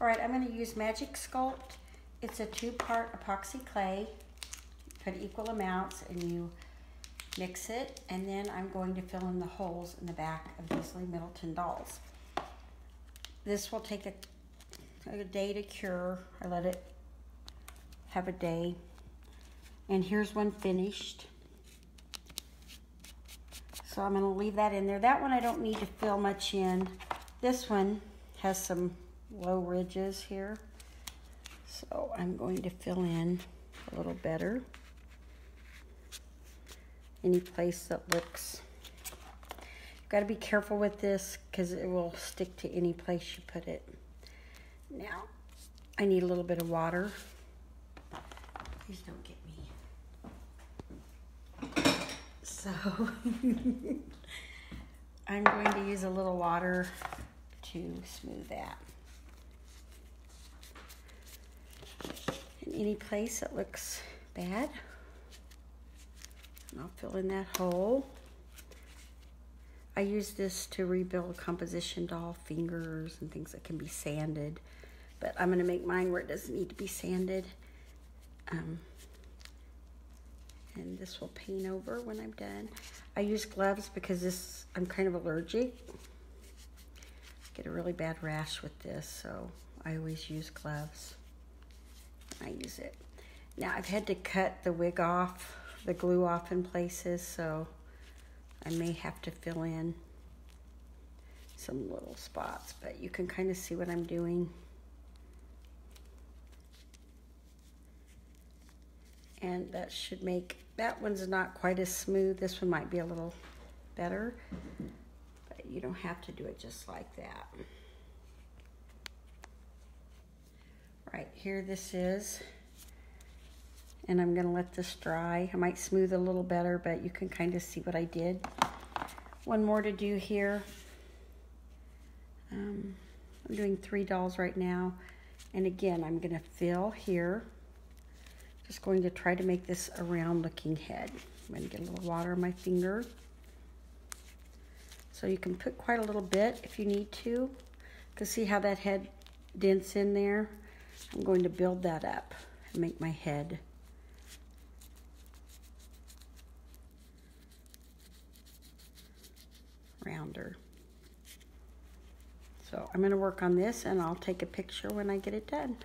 All right, I'm gonna use Magic Sculpt. It's a two-part epoxy clay. Put equal amounts and you mix it. And then I'm going to fill in the holes in the back of these Lee Middleton dolls. This will take a, a day to cure. I let it have a day. And here's one finished. So I'm gonna leave that in there. That one I don't need to fill much in. This one has some low ridges here. So I'm going to fill in a little better. Any place that looks, you've got to be careful with this because it will stick to any place you put it. Now, I need a little bit of water. Please don't get me. So, I'm going to use a little water to smooth that. Any place that looks bad, and I'll fill in that hole. I use this to rebuild composition doll fingers and things that can be sanded, but I'm gonna make mine where it doesn't need to be sanded. Um, and this will paint over when I'm done. I use gloves because this I'm kind of allergic. Get a really bad rash with this, so I always use gloves. I use it. Now I've had to cut the wig off, the glue off in places, so I may have to fill in some little spots, but you can kind of see what I'm doing. And that should make, that one's not quite as smooth. This one might be a little better, but you don't have to do it just like that. Right here this is, and I'm gonna let this dry. I might smooth a little better, but you can kind of see what I did. One more to do here. Um, I'm doing three dolls right now. And again, I'm gonna fill here. Just going to try to make this a round looking head. I'm gonna get a little water on my finger. So you can put quite a little bit if you need to. To see how that head dents in there. I'm going to build that up and make my head. rounder. So I'm going to work on this and I'll take a picture when I get it done.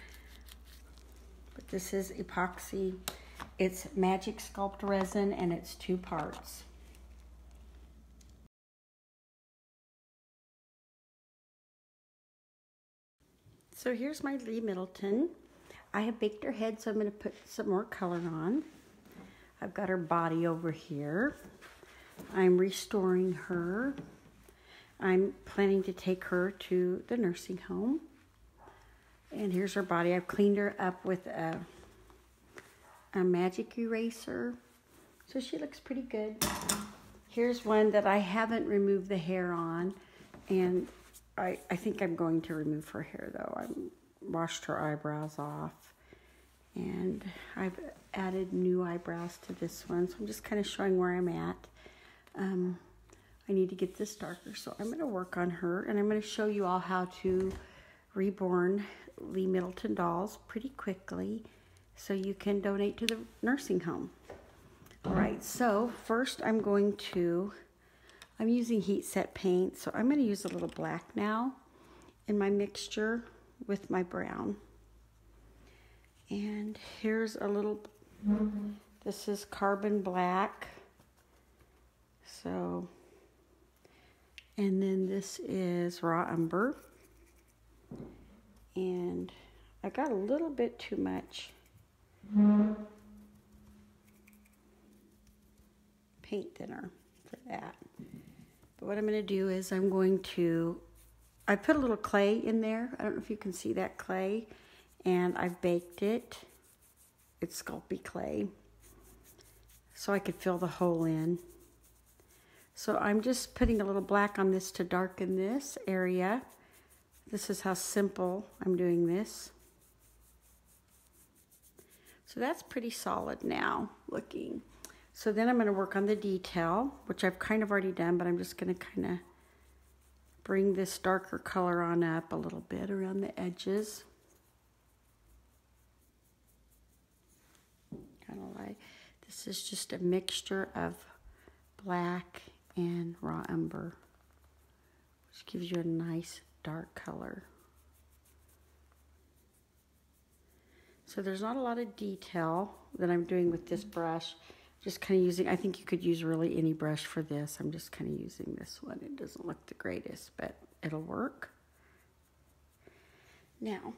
But this is epoxy. It's Magic Sculpt resin and it's two parts. So here's my Lee Middleton. I have baked her head, so I'm going to put some more color on. I've got her body over here. I'm restoring her. I'm planning to take her to the nursing home. And here's her body. I've cleaned her up with a, a magic eraser. So she looks pretty good. Here's one that I haven't removed the hair on. And I, I think I'm going to remove her hair though. I washed her eyebrows off. And I've added new eyebrows to this one. So I'm just kind of showing where I'm at. Um, I need to get this darker. So I'm going to work on her. And I'm going to show you all how to reborn Lee Middleton dolls pretty quickly. So you can donate to the nursing home. All right, so first I'm going to I'm using heat set paint, so I'm going to use a little black now in my mixture with my brown. And here's a little, this is carbon black. So, and then this is raw umber. And I got a little bit too much paint thinner for that. What I'm going to do is I'm going to, I put a little clay in there. I don't know if you can see that clay. And I've baked it. It's Sculpey clay. So I could fill the hole in. So I'm just putting a little black on this to darken this area. This is how simple I'm doing this. So that's pretty solid now looking. So then I'm going to work on the detail, which I've kind of already done, but I'm just going to kind of bring this darker color on up a little bit around the edges. Kind of like, this is just a mixture of black and raw umber, which gives you a nice dark color. So there's not a lot of detail that I'm doing with this brush. Just kind of using, I think you could use really any brush for this. I'm just kind of using this one. It doesn't look the greatest, but it'll work. Now,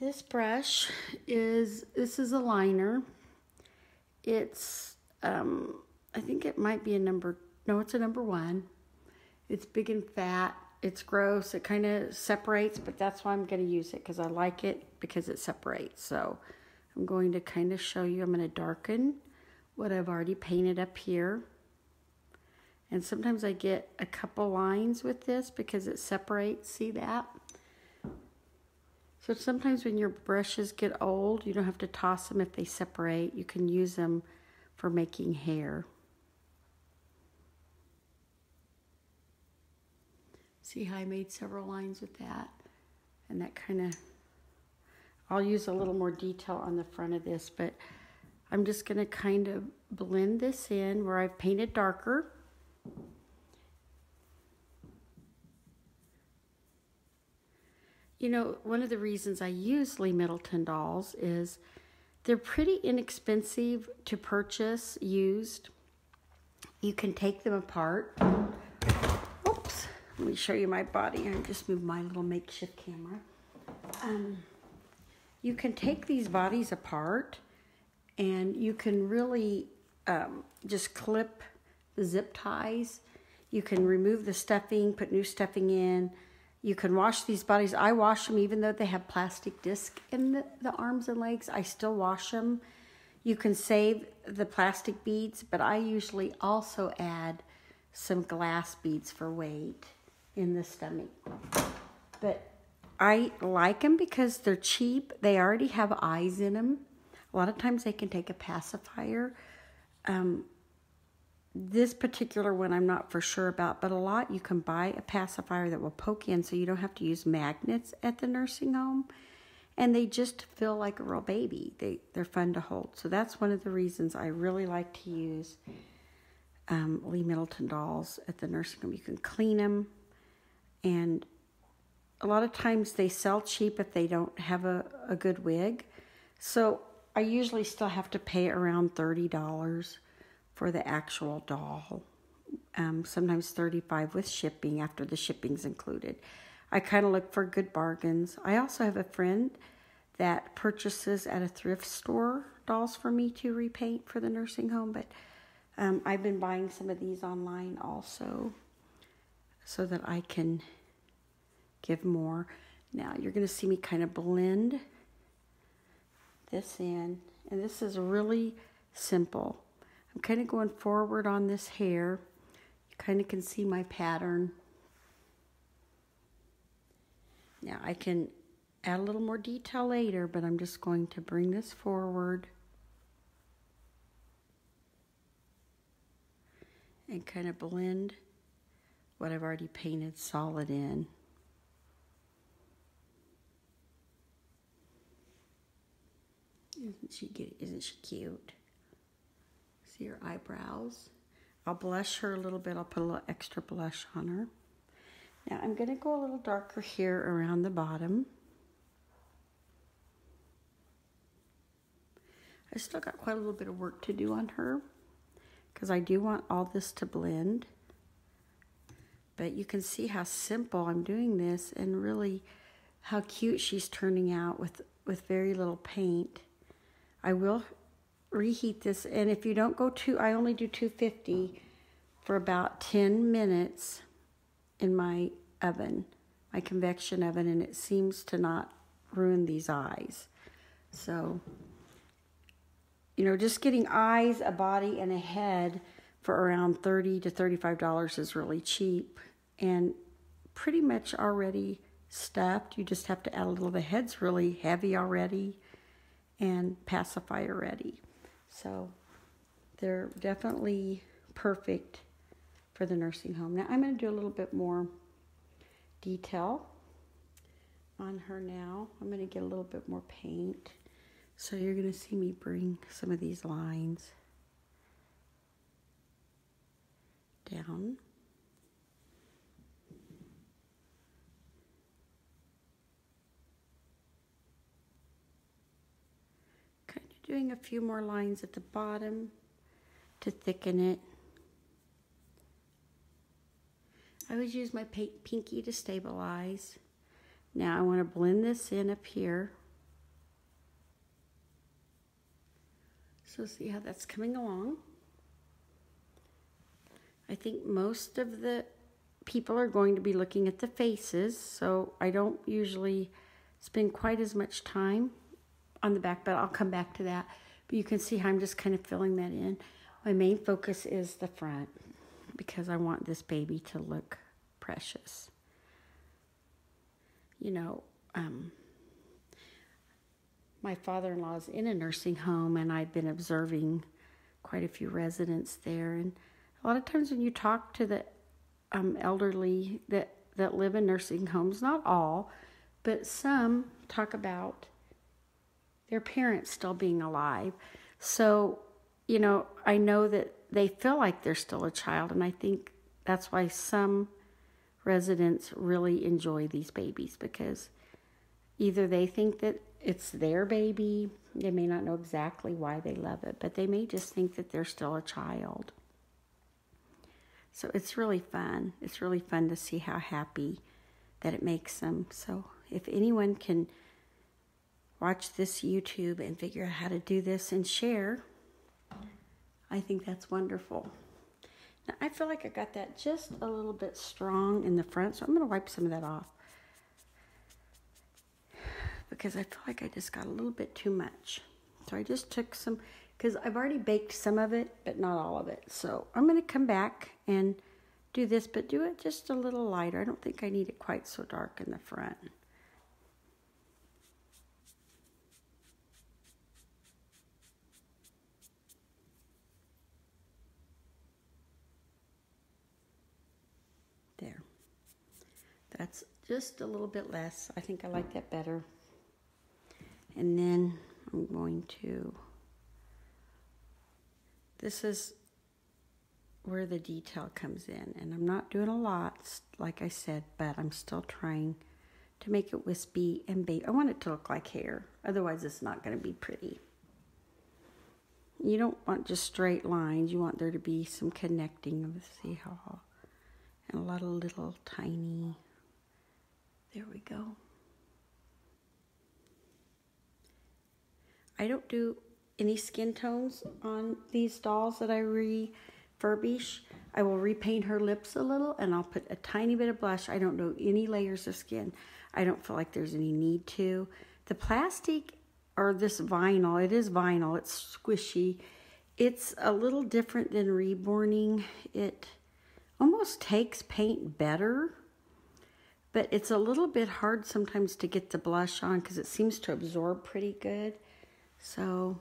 this brush is, this is a liner. It's, um, I think it might be a number, no, it's a number one. It's big and fat. It's gross. It kind of separates, but that's why I'm going to use it because I like it because it separates. So I'm going to kind of show you, I'm going to darken what I've already painted up here. And sometimes I get a couple lines with this because it separates. See that? So sometimes when your brushes get old, you don't have to toss them if they separate. You can use them for making hair. See how I made several lines with that? And that kind of, I'll use a little more detail on the front of this, but I'm just going to kind of blend this in where I've painted darker. You know, one of the reasons I use Lee Middleton dolls is they're pretty inexpensive to purchase used. You can take them apart. Oops, let me show you my body. I just moved my little makeshift camera. Um, you can take these bodies apart and you can really um, just clip the zip ties. You can remove the stuffing, put new stuffing in. You can wash these bodies. I wash them even though they have plastic disc in the, the arms and legs. I still wash them. You can save the plastic beads, but I usually also add some glass beads for weight in the stomach. But I like them because they're cheap. They already have eyes in them. A lot of times they can take a pacifier. Um, this particular one I'm not for sure about, but a lot you can buy a pacifier that will poke in so you don't have to use magnets at the nursing home. And they just feel like a real baby. They, they're fun to hold. So that's one of the reasons I really like to use um, Lee Middleton dolls at the nursing home. You can clean them, and a lot of times they sell cheap if they don't have a, a good wig. So I usually still have to pay around $30 for the actual doll. Um, sometimes 35 with shipping after the shipping's included. I kind of look for good bargains. I also have a friend that purchases at a thrift store dolls for me to repaint for the nursing home, but um, I've been buying some of these online also so that I can give more. Now you're going to see me kind of blend this in, and this is really simple. I'm kind of going forward on this hair. You kind of can see my pattern. Now I can add a little more detail later, but I'm just going to bring this forward and kind of blend what I've already painted solid in. Isn't she, isn't she cute? See her eyebrows. I'll blush her a little bit. I'll put a little extra blush on her. Now I'm going to go a little darker here around the bottom. I still got quite a little bit of work to do on her because I do want all this to blend. But you can see how simple I'm doing this and really how cute she's turning out with, with very little paint. I will reheat this. And if you don't go to, I only do 250 for about 10 minutes in my oven, my convection oven, and it seems to not ruin these eyes. So, you know, just getting eyes, a body, and a head for around 30 to $35 is really cheap and pretty much already stuffed. You just have to add a little, the head's really heavy already and pacifier ready. So they're definitely perfect for the nursing home. Now I'm going to do a little bit more detail on her now. I'm going to get a little bit more paint. So you're going to see me bring some of these lines down. Kind of doing a few more lines at the bottom to thicken it. I always use my pinky to stabilize. Now I want to blend this in up here. So see how that's coming along. I think most of the people are going to be looking at the faces, so I don't usually spend quite as much time on the back, but I'll come back to that. But you can see how I'm just kind of filling that in. My main focus is the front because I want this baby to look precious. You know, um, my father-in-law is in a nursing home and I've been observing quite a few residents there and a lot of times when you talk to the um, elderly that, that live in nursing homes, not all, but some talk about their parents still being alive. So you know, I know that they feel like they're still a child, and I think that's why some residents really enjoy these babies because either they think that it's their baby, they may not know exactly why they love it, but they may just think that they're still a child. So it's really fun. It's really fun to see how happy that it makes them. So if anyone can watch this YouTube and figure out how to do this and share, I think that's wonderful. Now, I feel like I got that just a little bit strong in the front, so I'm going to wipe some of that off. Because I feel like I just got a little bit too much. So I just took some, because I've already baked some of it, but not all of it. So I'm going to come back and do this, but do it just a little lighter. I don't think I need it quite so dark in the front. That's just a little bit less. I think I like that better. And then I'm going to, this is where the detail comes in. And I'm not doing a lot, like I said, but I'm still trying to make it wispy and bait. I want it to look like hair. Otherwise, it's not going to be pretty. You don't want just straight lines. You want there to be some connecting of the see how and a lot of little tiny there we go. I don't do any skin tones on these dolls that I refurbish. I will repaint her lips a little and I'll put a tiny bit of blush. I don't do any layers of skin. I don't feel like there's any need to. The plastic or this vinyl, it is vinyl, it's squishy. It's a little different than reborning. It almost takes paint better but it's a little bit hard sometimes to get the blush on because it seems to absorb pretty good. So,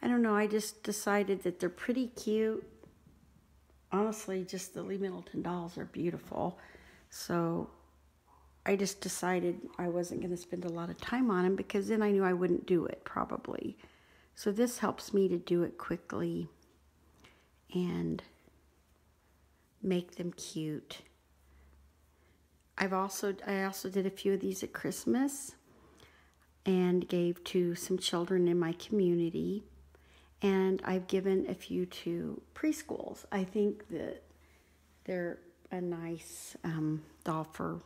I don't know. I just decided that they're pretty cute. Honestly, just the Lee Middleton dolls are beautiful. So, I just decided I wasn't going to spend a lot of time on them because then I knew I wouldn't do it probably. So, this helps me to do it quickly and make them cute. I've also I also did a few of these at Christmas and gave to some children in my community and I've given a few to preschools. I think that they're a nice um, doll for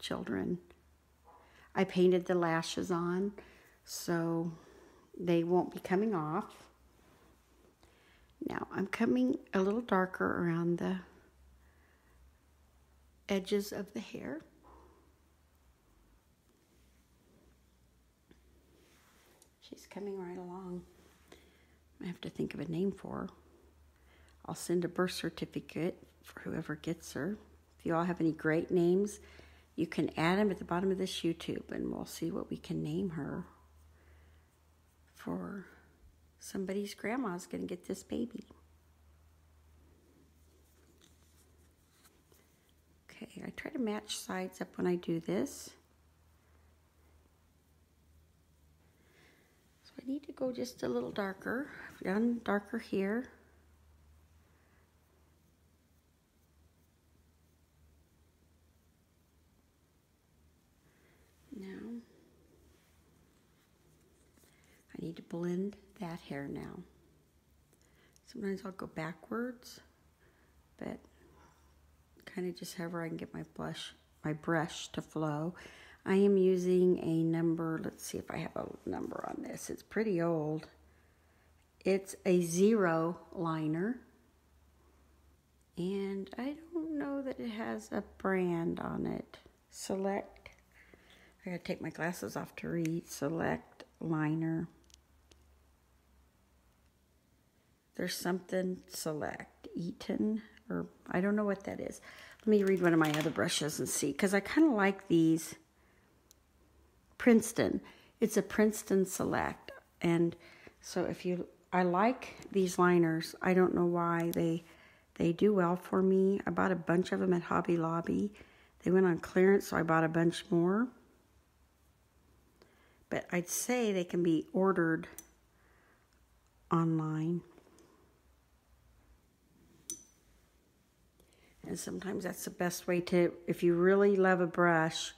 children. I painted the lashes on so they won't be coming off. Now I'm coming a little darker around the edges of the hair. She's coming right along. I have to think of a name for her. I'll send a birth certificate for whoever gets her. If you all have any great names, you can add them at the bottom of this YouTube and we'll see what we can name her for somebody's grandma's going to get this baby. Okay, I try to match sides up when I do this. So I need to go just a little darker. I've done darker here. Now, I need to blend that hair now. Sometimes I'll go backwards, but kind of just however I can get my blush, my brush to flow. I am using a number, let's see if I have a number on this. It's pretty old. It's a zero liner. And I don't know that it has a brand on it. Select, I gotta take my glasses off to read. Select liner. There's something select, Eaton, or I don't know what that is. Let me read one of my other brushes and see, because I kind of like these. Princeton. It's a Princeton Select. And so if you, I like these liners. I don't know why they, they do well for me. I bought a bunch of them at Hobby Lobby. They went on clearance, so I bought a bunch more. But I'd say they can be ordered online. And sometimes that's the best way to, if you really love a brush,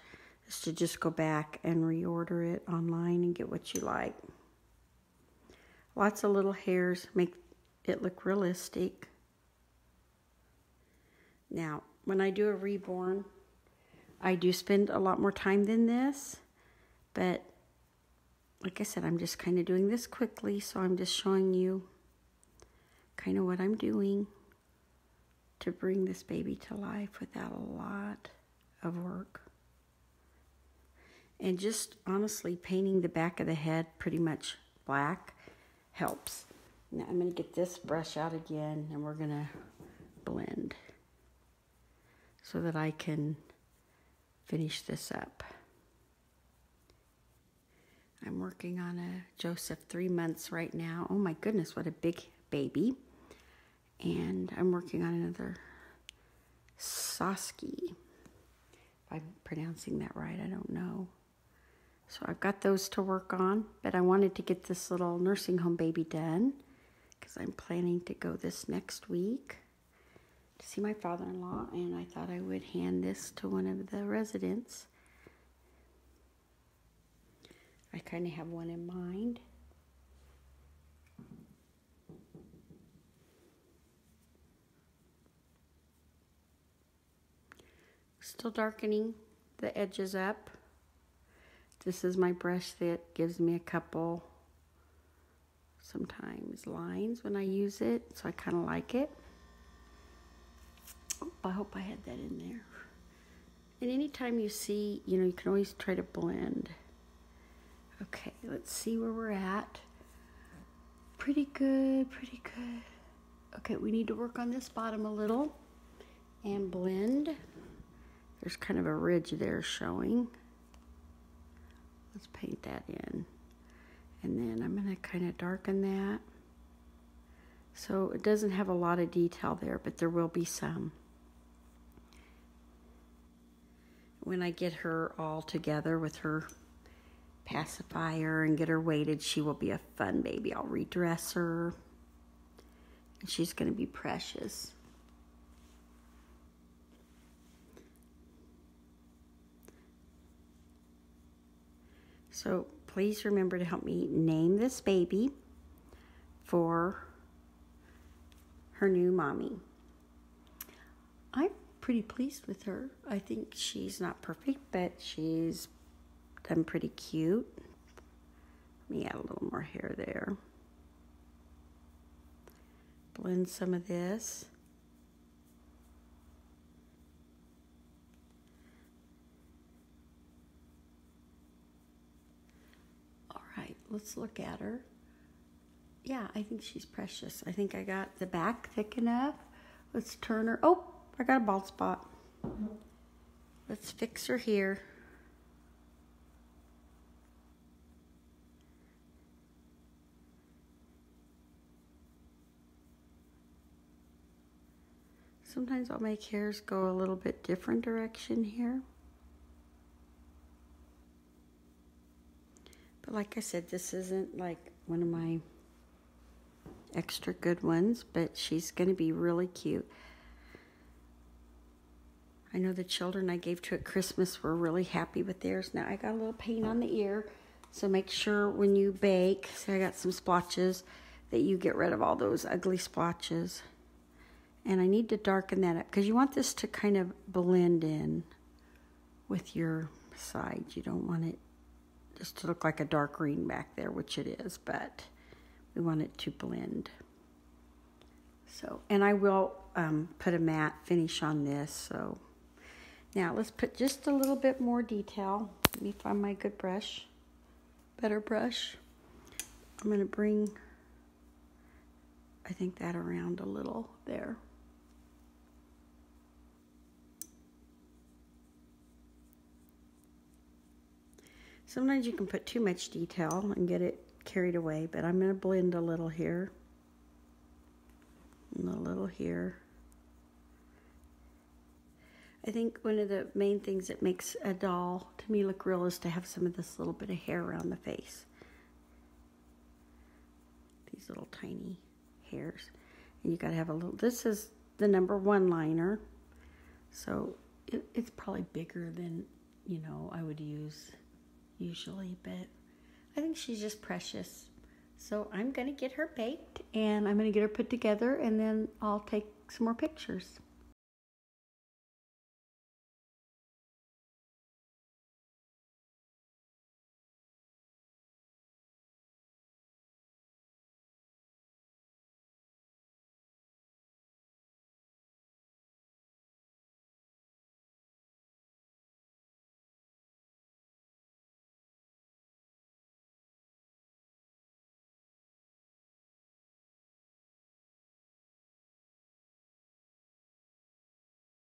is to just go back and reorder it online and get what you like. Lots of little hairs make it look realistic. Now, when I do a reborn, I do spend a lot more time than this, but like I said, I'm just kind of doing this quickly, so I'm just showing you kind of what I'm doing to bring this baby to life without a lot of work. And just honestly painting the back of the head pretty much black helps. Now I'm going to get this brush out again and we're going to blend so that I can finish this up. I'm working on a Joseph three months right now. Oh my goodness, what a big baby. And I'm working on another Soski. If I'm pronouncing that right, I don't know. So I've got those to work on, but I wanted to get this little nursing home baby done because I'm planning to go this next week to see my father-in-law and I thought I would hand this to one of the residents. I kind of have one in mind. Still darkening the edges up. This is my brush that gives me a couple, sometimes lines when I use it, so I kind of like it. Oh, I hope I had that in there. And anytime you see, you know, you can always try to blend. Okay, let's see where we're at. Pretty good, pretty good. Okay, we need to work on this bottom a little and blend. There's kind of a ridge there showing. Let's paint that in. And then I'm going to kind of darken that. So it doesn't have a lot of detail there, but there will be some. When I get her all together with her pacifier and get her weighted, she will be a fun baby. I'll redress her. And she's going to be precious. So please remember to help me name this baby for her new mommy. I'm pretty pleased with her. I think she's not perfect, but she's done pretty cute. Let me add a little more hair there. Blend some of this. Let's look at her. Yeah, I think she's precious. I think I got the back thick enough. Let's turn her. Oh, I got a bald spot. Let's fix her here. Sometimes I'll make hairs go a little bit different direction here. Like I said, this isn't like one of my extra good ones, but she's going to be really cute. I know the children I gave to at Christmas were really happy with theirs. Now I got a little paint on the ear, so make sure when you bake, so I got some splotches, that you get rid of all those ugly splotches. And I need to darken that up because you want this to kind of blend in with your side. You don't want it just to look like a dark green back there, which it is, but we want it to blend. So, and I will um, put a matte finish on this. So now let's put just a little bit more detail. Let me find my good brush, better brush. I'm going to bring, I think that around a little there. Sometimes you can put too much detail and get it carried away, but I'm going to blend a little here and a little here. I think one of the main things that makes a doll to me look real is to have some of this little bit of hair around the face. These little tiny hairs. And you got to have a little, this is the number one liner. So it, it's probably bigger than, you know, I would use usually, but I think she's just precious. So I'm going to get her baked and I'm going to get her put together and then I'll take some more pictures.